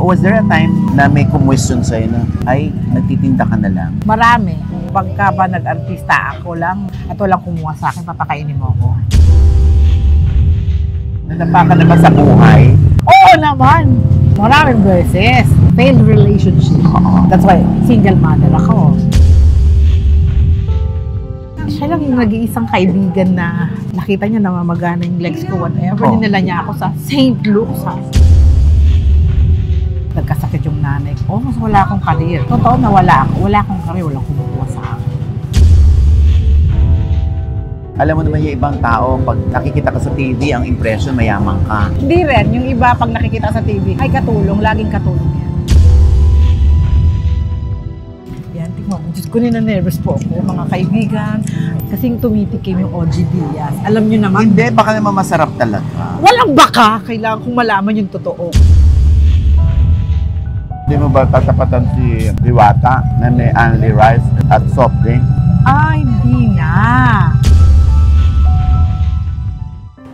Was there a time na may kumwestiyon sa'yo na, ay, nagtitinda ka na lang? Marami. Pagka ba nag-artista ako lang at walang kumuha sa akin, papakainin mo ako. Nadapa ka na ba sa buhay? Oo naman! Maraming beses. Failed relationship. Oo. That's why, single mother ako. Siya lang yung nag-iisang kaibigan na nakita niya namamagana yung legs ko, whatever. Oh. Dinala niya ako sa St. Luke's. Nagkasakit yung nanay ko. Mas wala akong karir. Totoo na wala ako. Wala akong karir. Walang kumukuha sa akin. Alam mo naman yung ibang tao, pag nakikita ka sa TV, ang impression mayaman ka. Hindi rin. Yung iba pag nakikita sa TV, ay katulong. Laging katulong yan. Yan, tingnan mo. Diyos ko, nina-nervous po ako, mga kaibigan. Kasing tumitikim yung OG Diaz. Alam nyo naman, Hindi, baka naman masarap talaga. walang baka. Kailangan kong malaman yung totoo. Hindi mo ba tatapatan si Diwata na may only rice at soft drink? Ah, hindi na.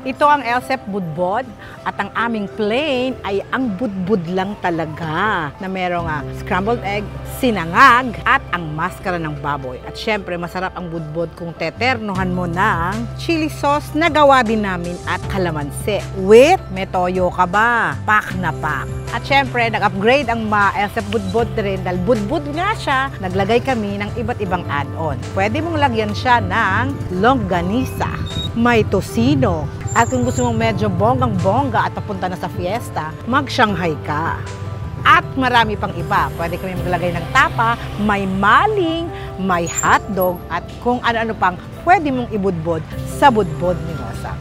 Ito ang Elsep Budbod at ang aming plain ay ang budbud lang talaga na merong ah, scrambled egg, sinangag at ang maskara ng baboy. At syempre masarap ang budbod kung teternohan mo ng chili sauce na gawa din namin at kalamansi. With may toyo ka ba? Pak na pak. At syempre nag-upgrade ang ma Elsep Budbod rin dahil budbud nga siya, naglagay kami ng iba't ibang add-on. Pwede mong lagyan siya ng longganisa, may tosino, at kung gusto mong medyo bonggang-bongga at papunta na sa fiesta, mag-Shanghai ka. At marami pang iba. Pwede kami maglagay ng tapa, may maling, may hotdog, at kung ano-ano pang pwede mong ibudbod sa budbod ni Rosa.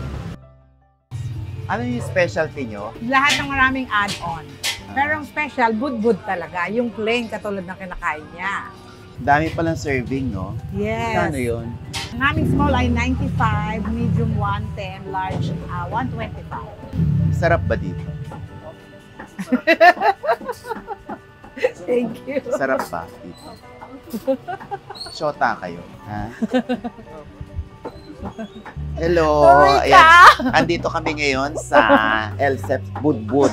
Ano yung specialty nyo? Lahat ng maraming add-on. Pero ang special, budbud talaga. Yung plain katulad ng kinakain niya. Dami palang serving, no? Yes. Ano yun? Ang aming small ay 95, medium 110, large ah, 125. Sarap ba dito? Thank you. Sarap ba dito? Shota kayo, ha? Hello! Ayan. Andito kami ngayon sa Elsep Budbud.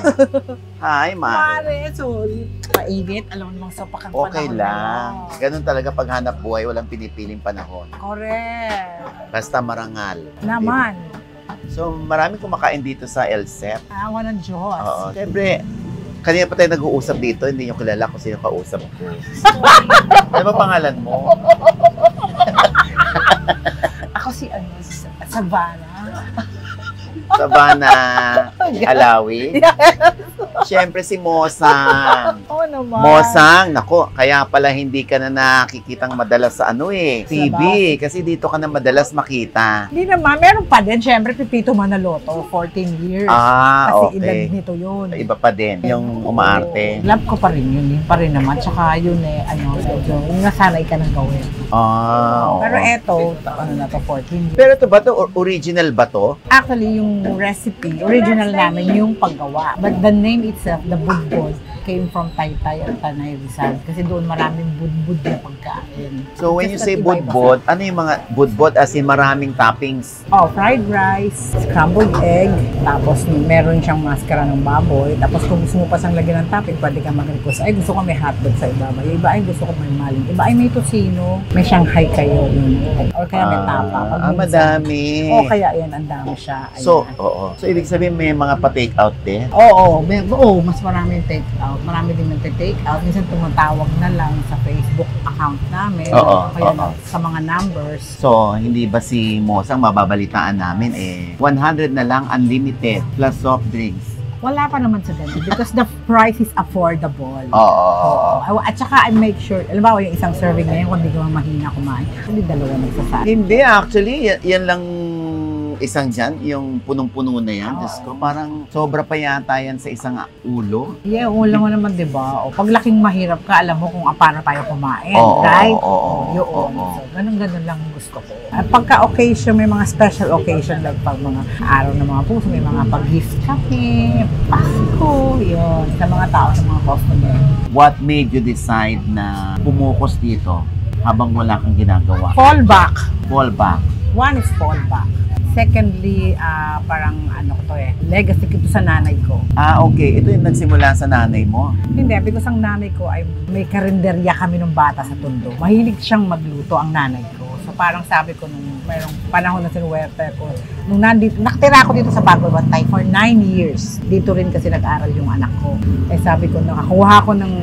Hi, Mare. Mare, sorry. Mainit, alam mo namang sa pakang Okay panahon lang. ngayon. Ganun talaga pag hanap buhay, walang pinipiling panahon. Correct. Basta marangal. Naman. So, marami kumakain dito sa Elsep. Awa ng Diyos. Oo. Siyempre, kanina pa tayo nag-uusap dito, hindi nyo kilala kung sino kausap ko. ano ba pangalan mo? Savannah. Savannah Alawi. Siyempre si Mosang. Oo naman. Mosang, nako, kaya pala hindi ka na nakikitang madalas sa ano eh, TV. Kasi dito ka na madalas makita. Hindi naman, meron pa din. Siyempre, Pipito Manaloto, 14 years. Ah, Kasi edad okay. nito yun. Iba pa din, yung umaarte. Love ko pa rin yun. Yun pa rin naman. Tsaka yun eh, ano, medyo, yung nasanay ka ng gawin. Ah, oo. Pero eto, ano na to, 14 years. Pero ito ba to? Or- Original ba to? Actually, yung recipe, original namin yung paggawa. But the name itself, the budbud, came from Taytay at Tanay Rizal. Kasi doon maraming budbud na pagkain. So when you Just say budbod, ano yung mga budbod as in maraming toppings? Oh, fried rice, scrambled egg, tapos meron siyang maskara ng baboy. Tapos kung gusto mo pa siyang lagyan ng topping, pwede ka mag-request. Ay, gusto ko may hotdog sa ibabaw. Yung iba, ay gusto ko may maling. Iba, ay may tosino. May Shanghai kayo. Or kaya may tapa. Pag Ah, madami. O kaya yan, ang dami siya. Ayan. So, oo. So, ibig sabihin may mga pa-take out din? Oo, may, oo, mas marami yung take out. Marami din nagte-take out. Minsan tumatawag na lang sa Facebook account namin. Oo, Kaya oo. sa mga numbers. So, hindi ba si Mosang mababalitaan namin eh 100 na lang unlimited plus soft drinks. Wala pa naman sa ganun because the price is affordable. Oo. Oo. At saka I make sure, alam ba yung isang serving na yun, kung di ka mahina kumain, hindi dalawa nagsasali. Hindi actually, yan, yan lang isang dyan, yung punong-puno na yan. Oo. Diyos ko, parang sobra pa yata yan sa isang ulo. Yeah, ulam mo naman, di ba? O, pag laking mahirap ka, alam mo kung ah, paano tayo kumain, Oo, right? oo, oo, Yun. oo. So, ganun-ganun lang ang gusto ko. At pagka occasion, may mga special occasion, like pag mga araw ng mga puso, may mga pag-gift kami, Pasko, yun, sa mga tao, sa mga customer. What made you decide na pumukos dito habang wala kang ginagawa? Fallback. Fall back. One is fallback. Secondly, ah, parang ano ko to eh, legacy ko sa nanay ko. Ah, okay. Ito yung nagsimula sa nanay mo. Hindi, because ang nanay ko ay may karinderya kami nung bata sa Tondo. Mahilig siyang magluto ang nanay ko. Parang sabi ko nung mayroong panahon na sinuwerte ko, nung nandito, nakatira ako dito sa Bago Bantay for nine years. Dito rin kasi nag-aral yung anak ko. Eh sabi ko, nakakuha ko ng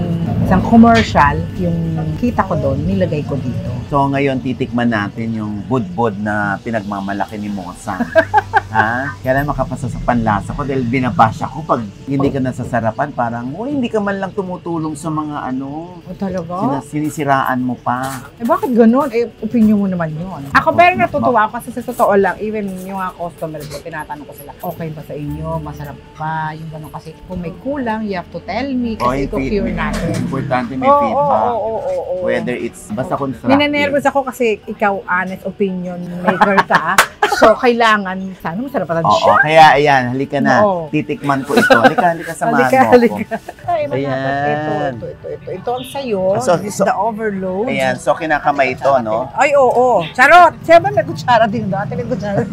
isang commercial, yung kita ko doon, nilagay ko dito. So ngayon titikman natin yung budbud na pinagmamalaki ni Mosa. ha? Kailan makapasa sa panlasa ko dahil binabasya ko pag hindi ka nasasarapan parang, oh, hindi ka man lang tumutulong sa mga ano, O talaga? sina- sinisiraan mo pa. Eh bakit ganun? Eh, opinion mo naman yun. Ako pero natutuwa ako kasi sa totoo lang, even yung mga customer ko, tinatanong ko sila, okay ba sa inyo? Masarap ba? Yung ganun kasi kung may kulang, you have to tell me kasi yung i-cure natin. Importante may Oo, oo, feedback. oo, oo, oo. Whether it's basta constructive. Ninenervous ako kasi ikaw honest opinion maker ka. so, kailangan, sana masarap pa Oo, siya. kaya ayan, halika na. Oo. Titikman ko ito. Halika, halika, samahan Halika, mo ako. halika. Ay, masarap. Ayan. Ito, ito, ito, ito. Ito ang sayo. So, This is so- the overload. Ayan, so kinakamay ito, no? Ay, oo. Charot! Siyempre may kutsara din dati. May kutsara.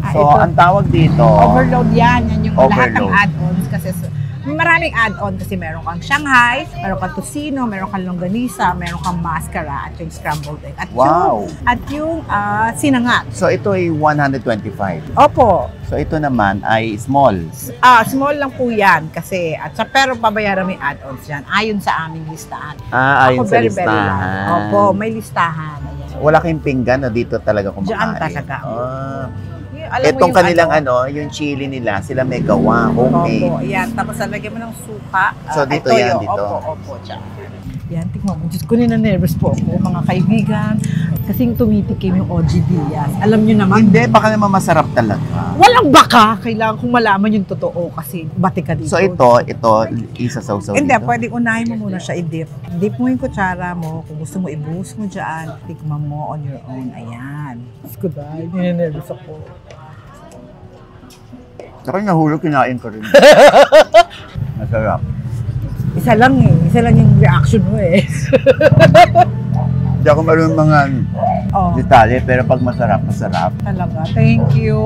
Ah, So, ito. ang tawag dito, Overload yan. Yan yung lahat ng Overload. add-ons. Kasi s- maraming add-on kasi meron kang Shanghai, meron kang Tocino, meron kang Longganisa, meron kang Mascara at yung scrambled egg. At Wow. yung, at yung ah, sinangat. so ito ay 125. Opo. So ito naman ay small. Ah, small lang po yan kasi at sa pero pabayaran may add-ons yan ayon sa aming listahan. Ah, ayon Ako sa very, very listahan. lang. Opo, may listahan. Ayan. Wala kayong pinggan na dito talaga kumakain. Diyan talaga. Ah. Alam mo Itong yung kanilang ano, yung chili nila, sila may gawa, homemade. Opo, yan. Tapos lalagyan mo ng suka. So, Ah, dito ito yan, dito. Opo, opo, tsaka. Yan, tingnan mo. Diyos ko, nina-nervous po ako, mga kaibigan. Kasing tumitikim yung OG Diaz. Alam nyo naman, Hindi, baka naman masarap talaga. walang baka. Kailangan kong malaman yung totoo kasi bati ka dito. So ito, ito, isa-sausaw Hindi, dito. pwedeng unahin mo muna siya i-dip. Dip mo yung kutsara mo. Kung gusto mo, ibuhos mo dyan. Tikman mo on your own. Ayan. Diyos ko dahil, nina-nervous ako. Saka nahulog, kinain ko rin. Masarap. Isa lang eh. Isa lang yung reaction mo eh. Hindi ako marunong mga oh. detalye, pero pag masarap, masarap. Talaga, thank you.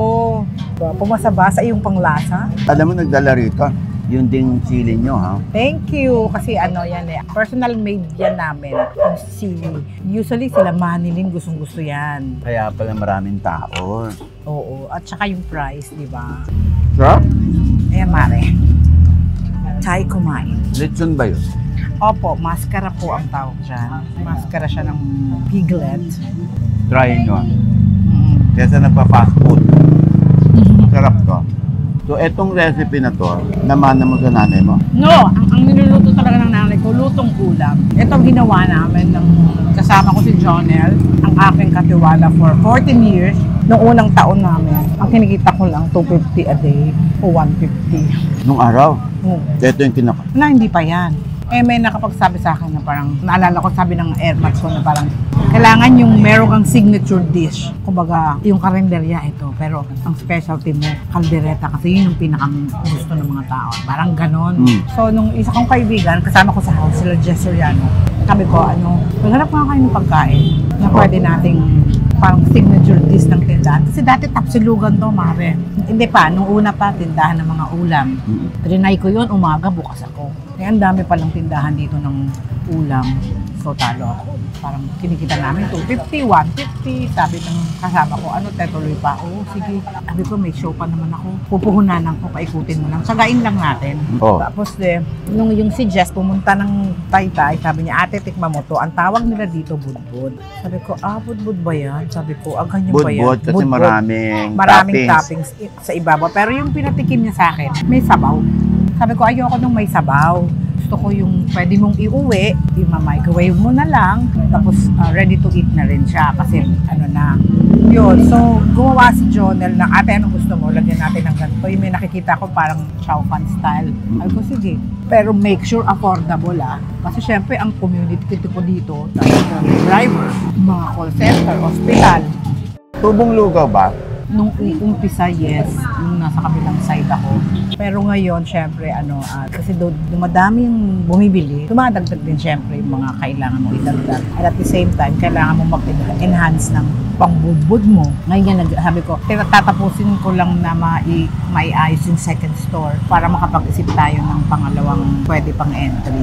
Diba, Pumasaba sa iyong panglasa. Alam mo, nagdala rito. Yun ding sili nyo, ha? Thank you. Kasi ano yan eh, personal made yan namin. Yung sili. Usually sila maniling gustong gusto yan. Kaya pala maraming tao. Oo. At saka yung price, di ba? Sarap? Ayan, mare. Chai kumain. Lechon ba yun? Opo, maskara po ang tawag dyan. Maskara siya ng piglet. Try nyo. Mm. Kesa nagpa-fast food. Sarap to. So, etong recipe na to, naman mo sa nanay mo. No, ang, ang niluluto talaga ng nanay ko, lutong ulam. Ito ang ginawa namin ng kasama ko si Jonel, ang aking katiwala for 14 years. Noong unang taon namin, ang kinikita ko lang 250 a day o 150. Nung araw, Hmm. ito yung kinaka. Na, hindi pa yan. Eh, may nakapagsabi sa akin na parang, naalala ko sabi ng airmats ko na parang, kailangan yung meron kang signature dish. Kumbaga, yung karinderya ito. Pero ang specialty mo, kaldereta. Kasi yun yung pinakang gusto ng mga tao. Parang ganon. Mm. So, nung isa kong kaibigan, kasama ko sa house, sila Jess Soriano. Sabi ko, ano, maghanap nga kayo ng pagkain na pwede nating parang signature dish ng tindahan. Kasi dati tapsilugan to, mare. Hindi pa, nung una pa, tindahan ng mga ulam. Mm. Trinay ko yun, umaga, bukas ako. Kaya ang dami palang tindahan dito ng ulam. So, talo ako. Parang kinikita namin 250, 150. Sabi ng kasama ko, ano, tetuloy pa? Oo, sige. Sabi ko, may show pa naman ako. Pupuhunanan ko, paikutin mo lang. Sagain lang natin. Oh. Tapos, de, nung yung si Jess pumunta ng Taytay, sabi niya, ate, tikma mo to. Ang tawag nila dito, budbud. Sabi ko, ah, budbud ba yan? Sabi ko, ah, ganyan ba yan? Budbud kasi Budbud. maraming, Maraming toppings. toppings. sa ibabaw. Pero yung pinatikim niya sa akin, may sabaw. Sabi ko, ayoko nung may sabaw. Gusto ko yung pwede mong iuwi, i-microwave mo na lang, tapos ah, ready to eat na rin siya kasi ano na. Yun, so gumawa si Jonel ng ate, anong gusto mo? Lagyan natin ng ganito. Yung may nakikita ko parang chow fan style. Sabi ko, sige. Pero make sure affordable ah. Kasi syempre, ang community ko dito, driver, mga call center, hospital, Tubong lugaw ba? Nung umpisa, yes, nung nasa kabilang side ako. Pero ngayon, syempre, ano, ah, kasi do, dumadami yung bumibili, dumadagdag din syempre yung mga kailangan mo idagdag. At at the same time, kailangan mo mag-enhance ng pangbudbud mo. Ngayon yan, sabi ko, "Teka, tatapusin ko lang na mai maiayos yung second store para makapag-isip tayo ng pangalawang pwede pang entry.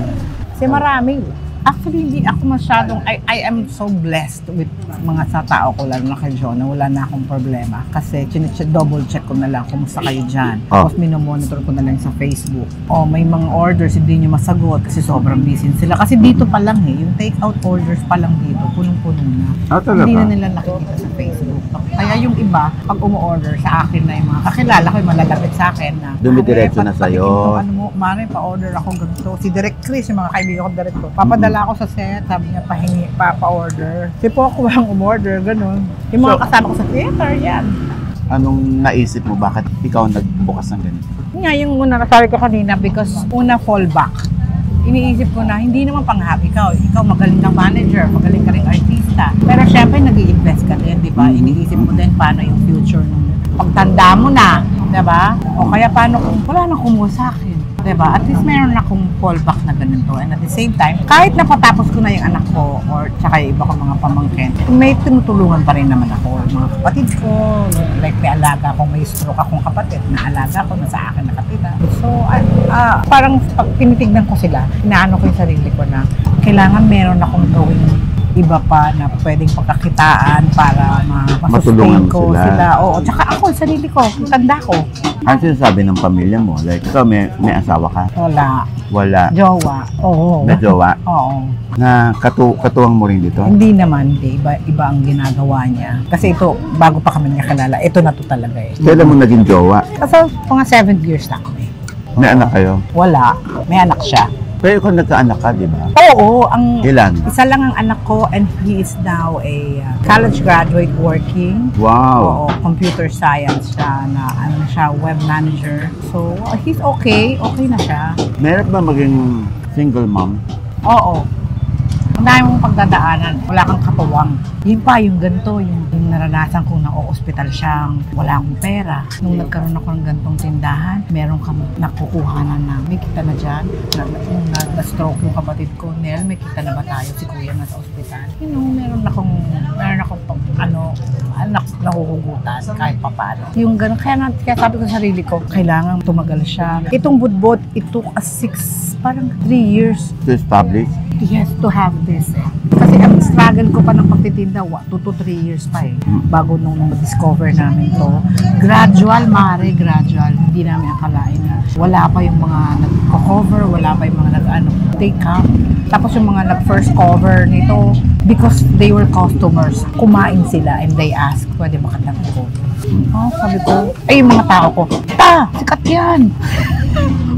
Kasi marami. Actually, hindi ako masyadong, I, I am so blessed with mga sa tao ko, lalo na kay John, na wala na akong problema. Kasi chinecheck, double check ko na lang kumusta kayo dyan. Oh. Tapos minomonitor ko na lang sa Facebook. O may mga orders, hindi nyo masagot kasi sobrang busy sila. Kasi dito pa lang eh, yung take out orders pa lang dito, punong-puno na. Ah, Hindi na nila nakikita sa Facebook. Kaya yung iba, pag umu-order sa akin na yung mga kakilala ko, yung malalapit sa akin na Dumidiretso "Mare, na sa'yo." patikim ko, Ano mo, Mare, pa-order ako ganito. Si Direct Chris, yung mga kaibigan ko Direct ko. Papadala ako sa set, sabi niya, pahingi, pa-order. Si Poco walang umorder, ganun. Yung mga So- kasama ko sa theater, yan. Anong naisip mo? Bakit ikaw nagbukas ng ganito? Nga yung una nasabi ko kanina because una fallback. Iniisip ko na hindi naman pang-happy ka. Ikaw magaling kang manager, magaling ka rin artista. Pero syempre nag invest ka din, di ba? Mhm. Iniisip mo din paano yung future nung pagtanda mo na, di ba? O kaya paano kung wala nang kumuha sa akin. Ba? At least meron akong fallback na ganito. And at the same time, kahit napatapos ko na yung anak ko or tsaka yung iba kong mga pamangkin, may tinutulungan pa rin naman ako. Mga kapatid ko, like may alaga akong may stroke akong kapatid, na alaga ko na sa akin nakatira. So, ah, ah, parang pag tinitignan ko sila, inaano ko yung sarili ko na kailangan meron akong gawing iba pa na pwedeng pagkakitaan para ma- Matulungan masustain ko sila. sila. Oo, tsaka ako, sarili ko, tanda ko. Ano sinasabi ng pamilya mo? Like, ikaw may, may asawa ka? Wala. Wala. Jowa. Oo. Na jowa? Oo. Na katu katuwang mo rin dito? Hindi naman, hindi. Iba, iba ang ginagawa niya. Kasi ito, bago pa kami nakilala, ito na to talaga eh. Kailan mo naging jowa? Kasi mga 7 years na kami. May anak kayo? Wala. May anak siya. Pero ikaw nagkaanak ka, di ba? Oo, ang Ilan? isa lang ang anak ko and he is now a uh, college graduate working. Wow. Oo, computer science siya na ano na siya, web manager. So, he's okay. Okay na siya. Meron ba maging single mom? Oo. Ang dami mong pagdadaanan. Wala kang katuwang. Yun pa, yung ganito, yung, yung naranasan kong na-hospital siyang wala akong pera. Nung nagkaroon ako ng gantong tindahan, meron kang nakukuha na na, may kita na dyan. Na, na, nung na, na-stroke yung kapatid ko, Nel, may kita na ba tayo? Si kuya na sa ospital. You know, meron akong, meron akong, pang- ano, anak nahuhugutan kahit papaano. Yung ganun, kaya, na, kaya sabi ko sa sarili ko, kailangan tumagal siya. Itong budbod, it took us six, parang three years To establish? Yes, to have this. Kasi ang struggle ko pa ng pagtitinda, 2 to 3 years pa eh. Bago nung discover namin to. Gradual, mare, gradual. Hindi namin akalain na wala pa yung mga nagko-cover, wala pa yung mga nag-ano, take up. Tapos yung mga nag-first cover nito, because they were customers, kumain sila and they ask, pwede ba ka cover? Oh, sabi ko, ay yung mga tao ko, ta, sikat yan!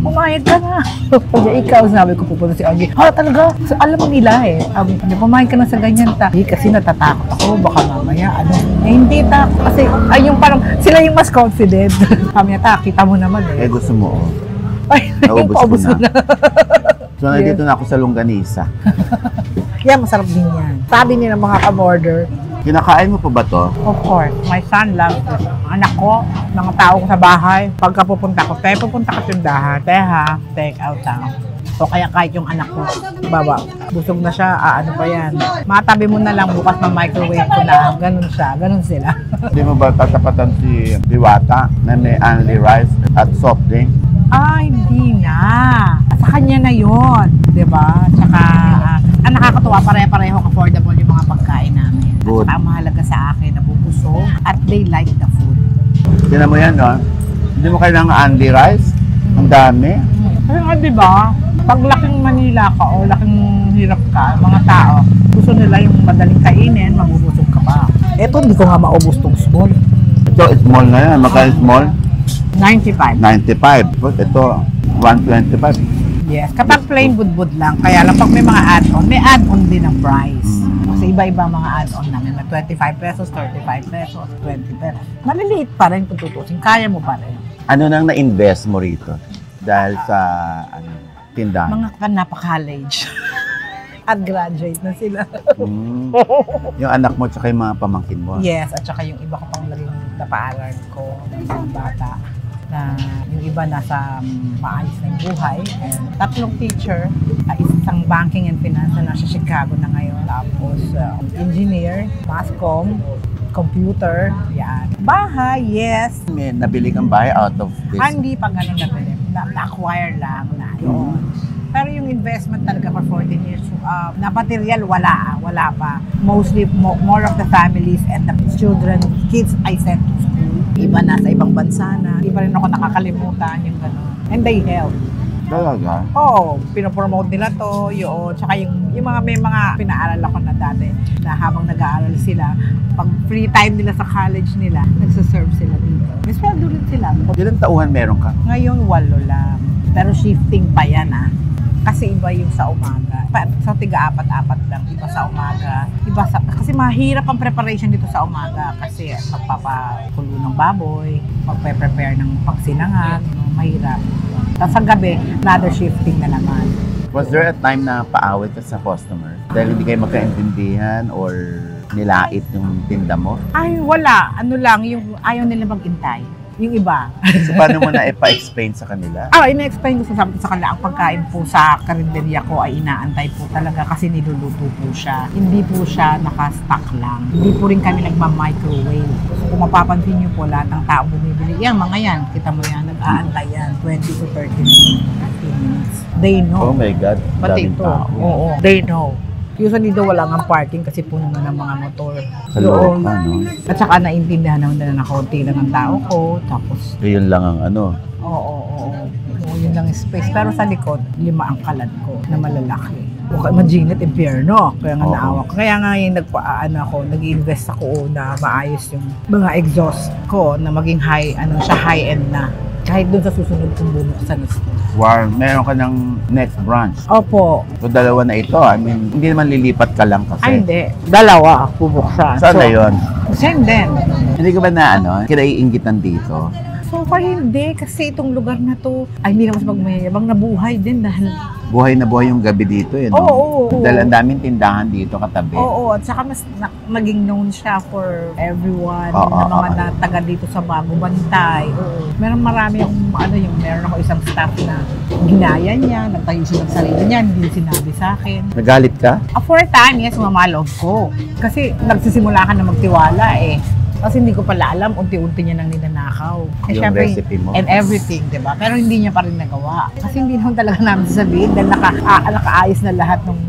Pumayag ka na. Kaya ikaw, sabi ko pupunta si Agi. Ha, talaga? So, alam mo nila eh. Sabi ko, pumayag ka na sa ganyan ta. Eh, kasi natatakot ako. Baka mamaya, ano. Eh, hindi ta. Kasi, ay yung parang, sila yung mas confident. Sabi niya, ta, kita mo naman Eh, eh. gusto mo, oh. Ay, Naubos ko paubos mo na. na. So, nandito na ako sa Longganisa. Kaya masarap din yan. Sabi niya ng mga kam-order, Kinakain mo pa ba to? Of course, my son loves this. Anak ko, mga tao ko sa bahay, pagka pupunta ko, te, pupunta ka tindahan, te ha, take out lang. So kaya kahit yung anak ko, baba, busog na siya, ah, ano pa yan. Matabi mo na lang bukas na microwave ko na, ganun siya, ganun sila. Hindi mo ba tatapatan si Diwata na may only rice at soft drink? ah, hindi na. Sa kanya na yon, di ba? Tsaka, ang nakakatuwa, pare-pareho affordable yung mga pagkain namin. Good. ang mahalaga sa akin, nabubusog at they like the food. Tinan mo yan, no? Hindi mo kailangan only rice. Ang dami. Kasi nga, di ba, pag laking Manila ka o laking hirap ka, mga tao, gusto nila yung madaling kainin, mabubusog ka pa. Eto, hindi ko nga maubos tong small. Ito, small na yan. Magkano small? 95. 95. But ito, 125. Yes. Kapag plain budbud lang, kaya lang pag may mga add-on, may add-on din ang price. Mm. Kasi iba-iba ang mga add-on namin. May 25 pesos, 35 pesos, 20 pesos. Maliliit pa rin kung tutusin. Kaya mo pa rin. Ano nang na-invest mo rito? Dahil sa ano, tindahan? Mga kanapa-college. At graduate na sila. Mm. Yung anak mo tsaka yung mga pamangkin mo. Yes, at saka yung iba ko pang naging napaaral ko isang bata na yung iba nasa um, maayos na yung buhay. And tatlong teacher, uh, isang banking and finance na nasa Chicago na ngayon. Tapos uh, engineer, mass comm, computer, yan. Bahay, yes. May nabili kang bahay out of this. Ah, hindi pa ganun na na, na-acquire lang na yun. Pero yung investment talaga for 14 years, uh, na material, wala. Wala pa. Mostly, mo- more of the families and the children, kids I sent to. Iba nasa ibang bansa na. Di pa rin ako nakakalimutan yung gano'n. And they help. Talaga? Oo, pinopromote nila to, yun. Tsaka yung, yung mga may mga pinaaral ako na dati na habang nag-aaral sila, pag free time nila sa college nila, nagsaserve sila dito. May sweldo rin sila. Ilang tauhan meron ka? Ngayon, walo lang. Pero shifting pa yan ah. Kasi iba yung sa umaga. Pa, sa tiga-apat-apat lang. Iba sa umaga. Iba sa... Kasi mahirap ang preparation dito sa umaga. Kasi magpapakulo ng baboy, magpe-prepare ng pagsinangag. Mahirap. Tapos sa gabi, another shifting na naman. Was there a time na paawit ka sa customer? Dahil hindi kayo magkaintindihan or nilait yung tinda mo? Ay, wala. Ano lang, yung ayaw nila mag-intay. Yung iba. So, paano mo na ipa-explain sa kanila? Ah, ina-explain ko sa sabi ko sa kanila, ang pagkain po sa karinderya ko ay inaantay po talaga kasi niluluto po siya. Hindi po siya naka-stock lang. Hindi po rin kami nagma-microwave. So, kung mapapansin niyo po, lahat ng tao bumibili, yan, mga yan, kita mo yan, nag-aantay yan, 20 to 30 minutes, 15 minutes. They Oh know. my God, Pati ito. tao. Oo, they know. Usually daw wala nga parking kasi puno na ng mga motor. Sa loob pa, no? At saka naintindihan naman na nakaunti lang ang tao ko. Tapos So, yun lang ang ano. Oo, oo, oo. Oo, yun lang yung space. Pero sa likod, lima ang kalan ko na malalaki. Okay, maginit, impyerno. Kaya nga Oo. naawa ko. Kaya nga yung nagpaano ako, nag-invest ako na maayos yung mga exhaust ko na maging high, ano siya, high-end na. Kahit dun sa susunod kong bubuksan na store. War, meron ka ng next branch. Opo. So, dalawa na ito. I mean, hindi naman lilipat ka lang kasi. Ay, hindi. Dalawa bubuksan. Saan so, na yun? Same din. Hindi ka ba na ano, kinaiingitan dito? So far, hindi. Kasi itong lugar na to, ay hindi naman magmayayabang nabuhay din dahil Buhay na buhay yung gabi dito, eh, no? Oo, oo, oo. Dahil ang daming tindahan dito katabi. Oo, at saka mas na, maging known siya for everyone Oo, na mga oo. na, taga dito sa Bago Bantay. Oo. Meron marami yung ano yung meron ako isang staff na ginaya niya, nagtayo siya ng sarili niya, hindi sinabi sa akin. Nagalit ka? A for a time, yes, mamalog ko. Kasi nagsisimula ka na magtiwala eh. Kasi hindi ko pala alam, unti-unti niya nang ninanakaw. Eh, yung syempre, recipe mo? and everything, di ba? Pero hindi niya pa rin nagawa. Kasi hindi naman talaga namin sasabihin dahil naka, ah, nakaayos na lahat ng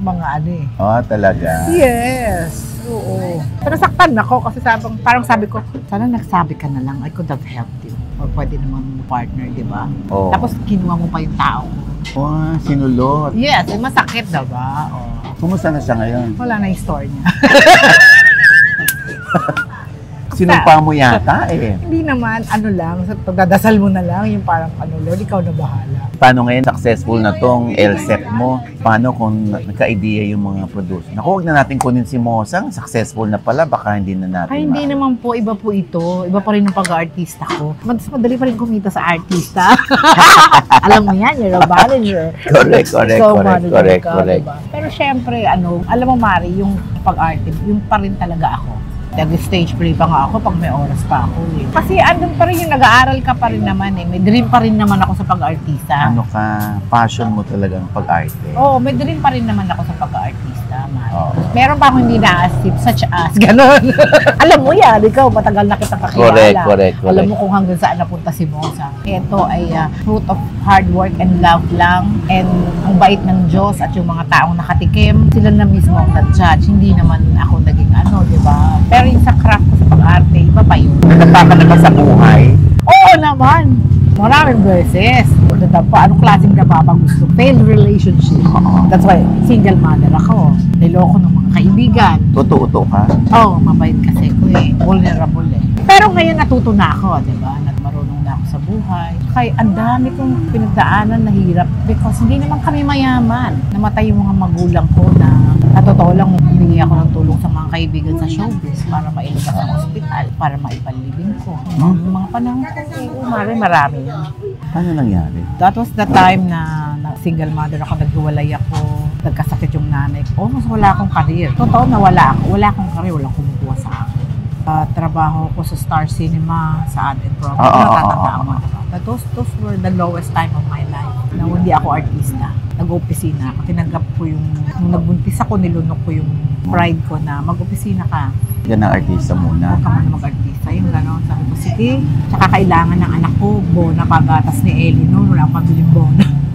mga ano eh. Oh, talaga. Yes. Oo. Pero saktan ako kasi sabi, parang sabi ko, sana nagsabi ka na lang, I could have helped you. Or pwede naman mo partner, di ba? Oh. Tapos kinuha mo pa yung tao ko. Oh, sinulot. Yes, eh, masakit, di ba? Oh. Kumusta na siya ngayon? Wala na yung story niya. Sinumpa mo yata eh. Hindi naman, ano lang, sa pagdadasal mo na lang, yung parang, ano, Lord, ikaw na bahala. Paano ngayon successful na tong LSEP mo? Paano kung nagka-idea yung mga producer? Naku, huwag na natin kunin si Mosang. Successful na pala, baka hindi na natin Ay, hindi ma- naman po, iba po ito. Iba pa rin yung pag-artista ko. Mas madali pa rin kumita sa artista. Alam mo yan, you're a manager. Correct, correct, So, correct, correct, ka, correct. diba? Pero syempre, ano, alam mo Mari, yung pag-arte, yung pa rin talaga ako. Nag-stage play pa nga ako pag may oras pa ako eh. Kasi andun pa rin yung nag-aaral ka pa rin naman eh. May dream pa rin naman ako sa pag-artista. Ano ka, passion mo talagang pag-arte. Oo, may dream pa rin naman ako sa pag-artista, Mari. Oo. Meron pa akong hindi na-asip, such as, gano'n. Alam mo yan, ikaw, matagal na kita kakilala. Correct, correct, Alam correct. mo kung hanggang saan napunta si Mosa. Ito ay ah, fruit of hard work and love lang. And ang bait ng Diyos at yung mga taong nakatikim, sila na mismo ang nag-judge. Hindi naman ako naging ano, di ba? Pero yung sa craft ko sa pag-arte, iba pa yun. Nagtaka na ba sa buhay? Oo naman! Maraming beses. Nadapa, anong klaseng dapa ba gusto? Failed relationship. That's why, single mother ako. Niloko ng mga kaibigan. Totoo-to ka? Oo, oh, mabait kasi ko eh. Vulnerable eh. Pero ngayon natuto na ako, di ba? Sa buhay. Kaya ang dami kong pinagdaanan na hirap because hindi naman kami mayaman. Namatay yung mga magulang ko na sa totoo lang humingi ako ng tulong sa mga kaibigan sa showbiz para mailabas ang ospital, para maipalibing ko. Hmm? Yung mga panahon ko, eh, umari, marami yun. Paano nangyari? That was the time na, na single mother ako, naghiwalay ako, nagkasakit yung nanay ko. Almost wala akong karir. Totoo na wala ako. Wala akong karir, walang kumukuha sa akin. Ah, trabaho ko sa Star Cinema sa Ad and Province. Oo, oo, Natatandaan oo, mo. But those, those were the lowest time of my life na hindi ako artista. Nag-opisina ako. Tinanggap ko yung, nung nagbuntis ako, nilunok ko yung pride ko na mag-opisina ka. Yan ang artista muna. Huwag ka muna mag-artista. Yung gano'n. Sabi ko, sige. Tsaka kailangan ng anak ko, bona pagatas ni Ellie noon. Wala akong pabiling bona.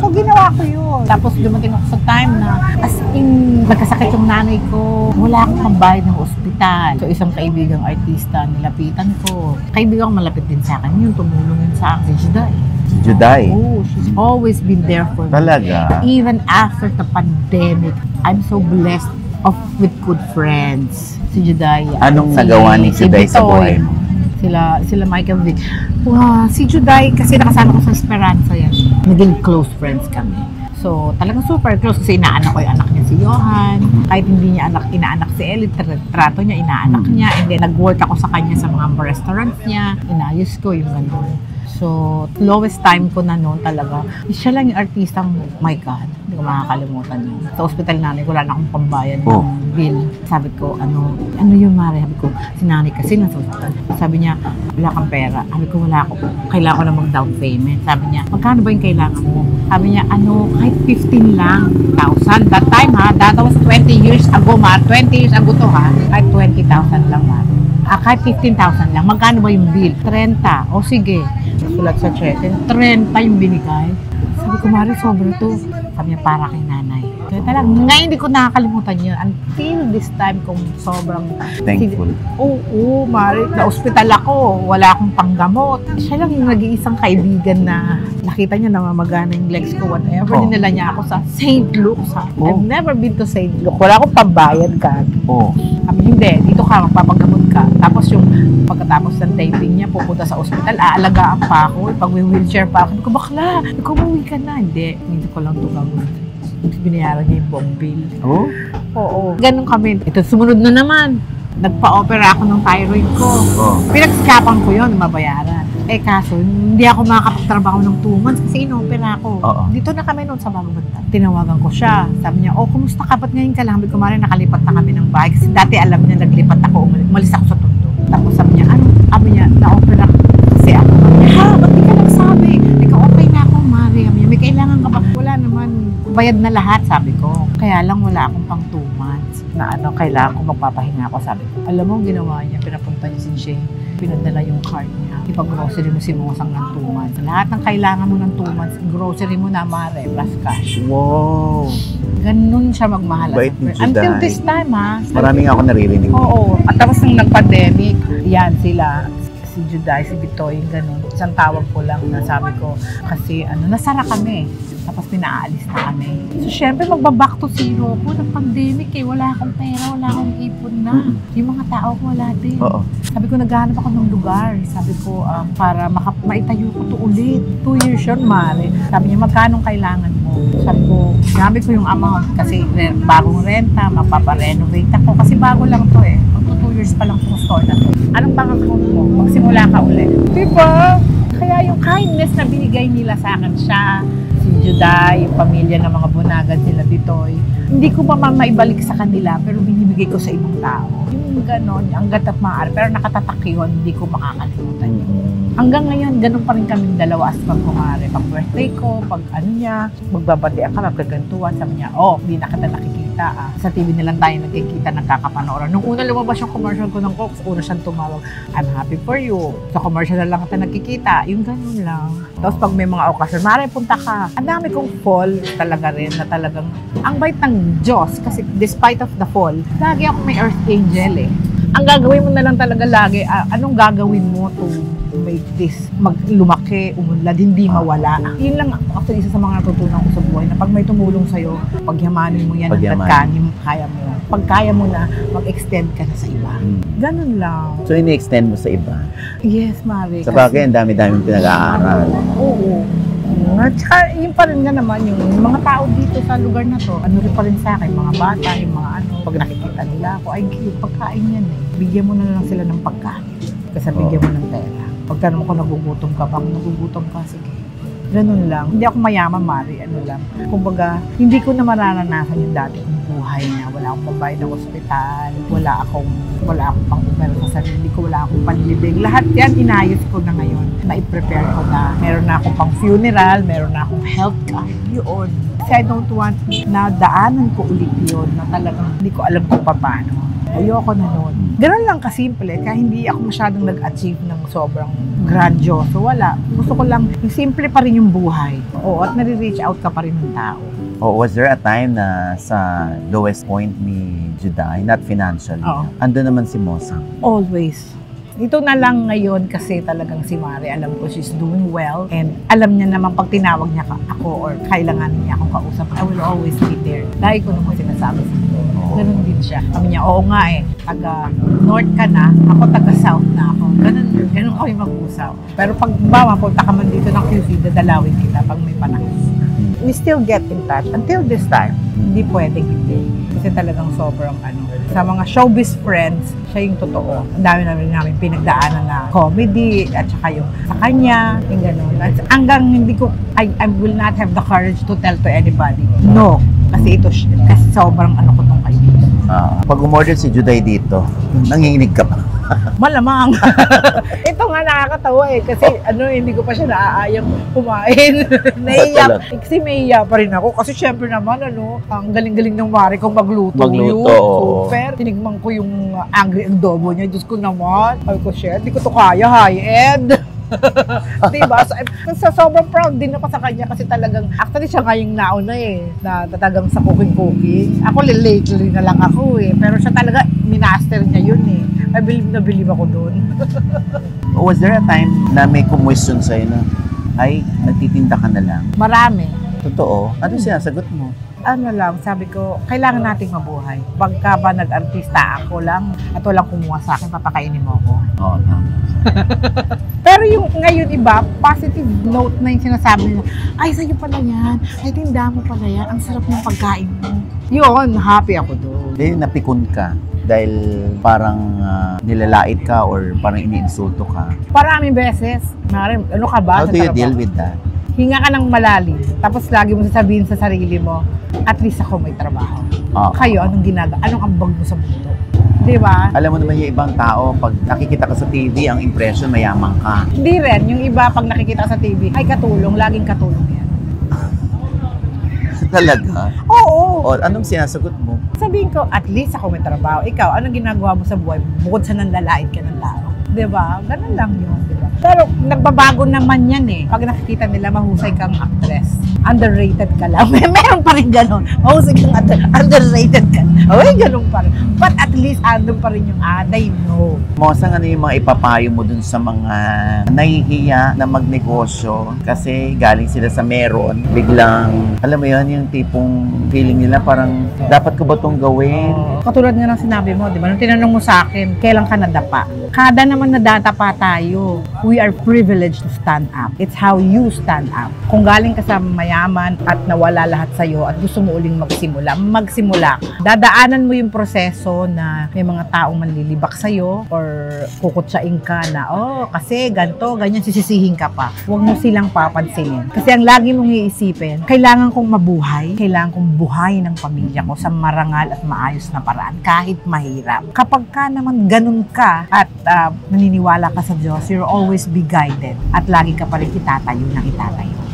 So, ginawa ko yun. Tapos dumating ako sa time na as in, nagkasakit yung nanay ko. Wala akong pambayad ng ospital. So, isang kaibigang artista, nilapitan ko. Kaibigan ko malapit din sa akin yun. Tumulong yun sa akin. Si Juday. Si Juday. Oh, she's always been there for me. Talaga. Even after the pandemic, I'm so blessed of with good friends. Si Juday. Anong nagawa ni Juday sa Bitoy. buhay mo? Sila, sila Michael Vick. Wow, si Juday, kasi nakasama ko sa Esperanza yan. Naging close friends kami. So, talagang super close kasi inaanak ko yung anak niya si Johan. Kahit hindi niya anak, inaanak si Ellie, tra- trato niya, inaanak niya. And then, nag-work ako sa kanya sa mga restaurants niya. Inayos ko yung gano'n. So, lowest time ko na noon talaga. Siya lang yung artistang, my God, hindi ko makakalimutan yun. Sa hospital nanay wala na akong pambayad Oh. ng bill. Sabi ko, ano, ano yung mare? Sabi ko, si nanay kasi nasa hospital. Sabi niya, wala kang pera. Sabi ko, wala ako. Kailangan ko na mag-down payment. Sabi niya, magkano ba yung kailangan mo? Sabi niya, ano, kahit 15 lang, 1,000. That time ha, that was 20 years ago, ma. 20 years ago to ha. Kahit 20,000 lang, ma. Ah, kahit 15,000 lang. Magkano ba yung bill? 30. O sige. Sulat sa check. 30 yung binigay. Sabi ko, Mari, sobra to. Sabi niya, para kay nanay. Kaya talaga, ngayon hindi ko nakakalimutan yun. Until this time, kung sobrang... Thankful. Oo, oo, Mari. Na-hospital ako. Wala akong panggamot. Siya lang yung nag-iisang kaibigan na nakita niya namamagana yung legs ko, whatever. Oh. Dinala niya ako sa St. Luke's. ha. Oh. I've never been to St. Luke. Wala akong pambayad ka. Oh. Sabi, hindi, dito ka, magpapagamot. Tapos yung pagkatapos ng taping niya, pupunta sa ospital, aalagaan pa ako, pag-wheelchair pa ako. Sabi ko, bakla, ikaw umuwi ka na. Hindi, hindi ko lang ito gamot. Binayaran niya yung buong bill. Oh? Oo. Ganun kami. Ito, sumunod na naman. Nagpa-opera ako ng thyroid ko. Oh. Pinagskapan ko yun, mabayaran. Eh kaso, hindi ako makakapagtrabaho ng 2 months kasi inopera ako. Oo. Dito na kami noon sa Bagabanta. Tinawagan ko siya. Sabi niya, oh, kumusta ka? Ba't ngayon ka lang? Sabi ko, nakalipat na kami ng bahay. Kasi dati alam niya, naglipat ako. Umalis, ako sa. Tapos sabi niya, ano? Sabi niya, na-opera. Kasi ako, ha, ba't di ka nagsabi? Ikaw, okay na ako, Mari. Sabi niya, may kailangan ka ba? Wala naman. Bayad na lahat, sabi ko. Kaya lang wala akong pang 2 months na ano, kailangan ko magpapahinga ako, sabi ko. Alam mo, ginawa niya, pinapunta niya si Jane. Pinadala yung card niya. Ipag-grocery mo si Mosang ng 2 months. Lahat ng kailangan mo ng 2 months, grocery mo na, Mare, plus cash. Wow. Ganun siya magmahal. Bait ni Juday. Until this time, ha? Maraming ako naririnig. Oo. At tapos nung nag-pandemic, yan sila, si Juday, si Bitoy, ganun. Isang tawag ko lang na sabi ko, kasi ano, nasara kami. Tapos pinaalis na kami. So, syempre, magbaback to zero ko ng pandemic eh. Wala akong pera, wala akong ipon na. Yung mga tao ko wala din. Oo. Sabi ko, naghahanap ako ng lugar. Sabi ko, um, para maka- maitayo ko to ulit. Two years yun, Mare. Sabi niya, magkano kailangan mo? Sabi ko, sabi ko yung amount. Kasi re- bagong renta, mapaparenovate ako. Kasi bago lang to eh. Years pa lang tong store na to. Anong bank account mo? Magsimula ka ulit. Diba? Kaya yung kindness na binigay nila sa akin siya, si Juday, yung pamilya ng mga bunagan sila Bitoy, hindi ko pa ma- maibalik sa kanila, pero binibigay ko sa ibang tao. Yung ganon, ang gatap maaari, pero nakatatak yun, hindi ko makakalimutan yun. Hanggang ngayon, ganun pa rin kaming dalawa as pagkumare. Pag birthday ko, pag ano niya, magbabadi ka, magkagantuan, sabi niya, oh, hindi na kita nakikita ah. Sa TV na lang tayo nagkikita, nagkakapanooran. Nung una lumabas yung commercial ko ng Coke, una siyang tumawag, I'm happy for you. Sa commercial na lang kita nagkikita. Yung ganun lang. Tapos pag may mga okasyon, Mare, punta ka. Ang dami kong fall talaga rin na talagang, ang bait ng Diyos, kasi despite of the fall, lagi ako may earth angel eh. Ang gagawin mo na lang talaga lagi, ah, anong gagawin mo to make this mag umunlad, hindi mawala. Yun lang actually isa sa mga natutunan ko sa buhay na pag may tumulong sa'yo, pagyamanin mo yan Pagyamanin. kaya, kaya mo. Pag kaya mo na, mag-extend ka na sa iba. Mm. Ganun lang. So, ini-extend mo sa iba. Yes, Mari. Sa bagay, ang dami-daming pinag-aaral. Oo. At saka, yun pa rin nga naman yung mga tao dito sa lugar na to, ano rin pa rin sa akin, mga bata, yung mga ano, pag nakikita nila ako, ay, pagkain yan eh. Bigyan mo na lang sila ng pagkain. Kasi bigyan mo ng pera. Pag tanong ko nagugutom ka, pag nagugutom ka, sige. Ganun lang. Hindi ako mayaman, Mari. Ano lang. Kumbaga, hindi ko na mararanasan yung dati kong buhay na wala akong pambayad ng ospital, wala akong wala akong pang sa sarili ko, wala akong panlibig. Lahat yan inayos ko na ngayon. Na-prepare ko na. Meron na akong pang funeral, meron na akong health card. Yun. Kasi I don't want na daanan ko ulit yun na talagang hindi ko alam kung paano. Ayoko na nun. Ganun lang kasimple, kaya hindi ako masyadong nag-achieve ng sobrang grandioso. Wala. Gusto ko lang, yung simple pa rin yung buhay. Oo, at nare-reach out ka pa rin ng tao. Oh, was there a time na sa lowest point ni Juday, not financially, Oo. ando naman si Mosang? Always. Ito na lang ngayon kasi talagang si Mari, alam ko she's doing well and alam niya naman pag tinawag niya ako or kailanganin niya akong kausap, I will always be there. Lagi ko naman sinasabi sa. Ganun din siya. Sabi niya, oo nga eh, taga north ka na, ako taga south na ako. Ganun, ganun kami mag-usap. Pero pag ba, mapunta ka man dito ng QC, dadalawin kita pag may panahon. We still get in touch until this time. Hindi pwedeng hindi. Kasi talagang sobrang ano. Sa mga showbiz friends, siya yung totoo. Ang dami namin namin pinagdaanan na comedy at saka yung sa kanya, yung gano'n. At hanggang hindi ko, I, I will not have the courage to tell to anybody. No. Kasi ito, kasi sobrang ano ko tong kaibigan. Ah, pag umorder si Juday dito, nanginginig ka pa. Malamang. ito nga nakakatawa eh. Kasi ano, hindi ko pa siya naaayang kumain. Talaga? Kasi may iya pa rin ako. Kasi syempre naman, ano, ang galing-galing ng mari kong magluto. Magluto, yun. Super. Tinigman ko yung angry adobo niya. Diyos ko naman. Sabi ko, shit, di ko to kaya, high-end. diba? So, eh, sa sobrang proud din ako sa kanya kasi talagang, actually siya nga yung nauna eh, na tatagang sa cooking-cooking. Ako lately na lang ako eh, pero siya talaga, minaster niya yun eh. I believe na believe ako doon. Was there a time na may kumwestiyon sa'yo na, ay, nagtitinda ka na lang? Marami. Totoo. Ano sinasagot mo? Ano lang, sabi ko, kailangan nating mabuhay. Pagka ba nag-artista ako lang at walang kumuha sa akin, papakainin mo ako. Oo, tama. Pero yung ngayon iba, positive note na yung sinasabi nila, ay sa'yo pala yan, ay tinda mo pala yan, ang sarap ng pagkain mo. Yun, happy ako doon. Dahil napikon ka dahil parang ah, nilalait ka or parang iniinsulto ka. Maraming beses, maraming, ano ka ba? How sa do you deal with that? Hinga ka ng malalim, tapos lagi mo sasabihin sa sarili mo, at least ako may trabaho. Ah, Kayo, anong ginagawa? Anong ambag mo sa mundo? Di ba? alam mo naman yung ibang tao, pag nakikita ka sa TV, ang impression mayaman ka. Hindi rin. Yung iba, pag nakikita ka sa TV, ay katulong, laging katulong yan. Talaga? Oo. O, anong sinasagot mo? Sabihin ko, at least ako may trabaho. Ikaw, anong ginagawa mo sa buhay? Bukod sa nanlalait ka ng tao. Di ba? Ganun lang yun, di ba? Pero nagbabago naman yan eh. Pag nakikita nila, mahusay kang actress. Underrated ka lang. May meron pa rin ganun. Mahusay kang under- underrated ka. Uy, ganun pa rin. But at least, andun pa rin yung, they know. Mosang ano yung mga ipapayo mo dun sa mga nahihiya na magnegosyo kasi galing sila sa meron, biglang, alam mo yun, yung tipong feeling nila parang, dapat ko ba itong gawin? Katulad nga ng sinabi mo, di ba? Nung tinanong mo sa akin, kailan ka nadapa? Kada naman nadadapa tayo. We are privileged to stand up. It's how you stand up. Kung galing ka sa mayaman at nawala lahat sa'yo at gusto mo uling magsimula, magsimula. Dadaanan mo yung proseso na may mga taong manlilibak sa'yo or kukutsain ka na, oh, kasi ganto, ganyan, sisisihin ka pa. Huwag mo silang papansinin. Kasi ang lagi mong iisipin, kailangan kong mabuhay, kailangan kong buhay ng pamilya ko sa marangal at maayos na paraan, kahit mahirap. Kapag ka naman ganun ka at ah, naniniwala ka sa Diyos, you'll always be guided at lagi ka pa rin itatayo ng itatayo.